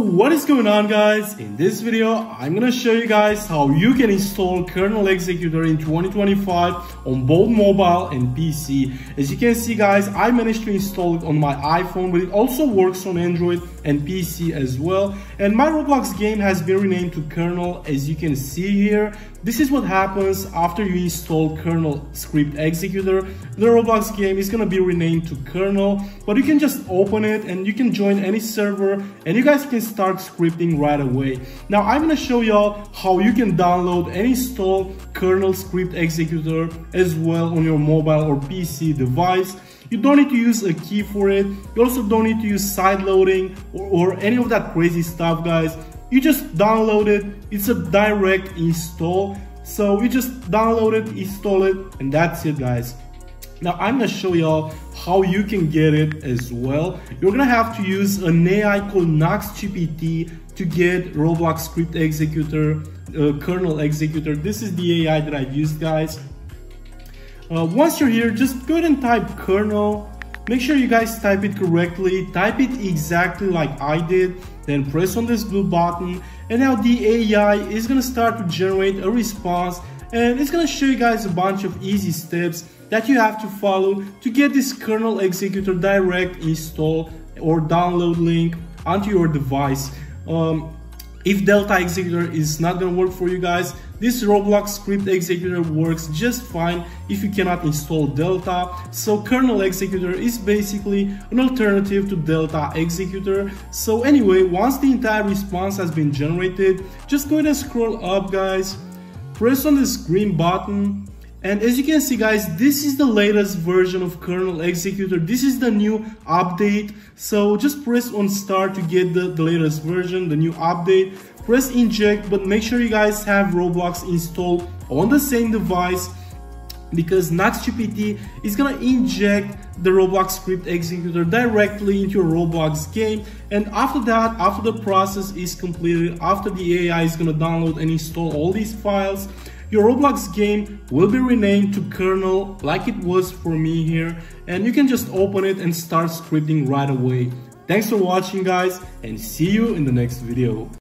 what is going on guys? In this video, I'm gonna show you guys how you can install KRNL executor in 2025 on both mobile and PC. As you can see guys, I managed to install it on my iPhone, but it also works on Android and PC as well. And my Roblox game has been renamed to KRNL as you can see here. This is what happens after you install KRNL script executor. The Roblox game is gonna be renamed to KRNL, but you can just open it and you can join any server and you guys can start scripting right away. Now I'm gonna show y'all how you can download and install KRNL script executor as well on your mobile or PC device. You don't need to use a key for it. You also don't need to use side loading or, or any of that crazy stuff guys. You just download it. It's a direct install. So you just download it, install it, and that's it guys. Now I'm gonna show y'all how you can get it as well. You're gonna have to use an AI called NoxGPT to get Roblox script executor, uh, KRNL executor. This is the AI that I used guys. Uh, once you're here, just go ahead and type KRNL. Make sure you guys type it correctly. Type it exactly like I did. Then press on this blue button. And now the AI is gonna start to generate a response and it's gonna show you guys a bunch of easy steps that you have to follow to get this KRNL executor direct install or download link onto your device. Um, if Delta Executor is not gonna work for you guys, this Roblox script executor works just fine if you cannot install Delta. So KRNL executor is basically an alternative to Delta executor. So anyway, once the entire response has been generated, just go ahead and scroll up guys press on this green button and as you can see guys this is the latest version of KRNL executor. This is the new update. So just press on start to get the, the latest version the new update. Press inject but make sure you guys have roblox installed on the same device because NoxGPT is gonna inject the Roblox script executor directly into your Roblox game. And after that, after the process is completed, after the AI is gonna download and install all these files, your Roblox game will be renamed to KRNL like it was for me here and you can just open it and start scripting right away. Thanks for watching guys and see you in the next video.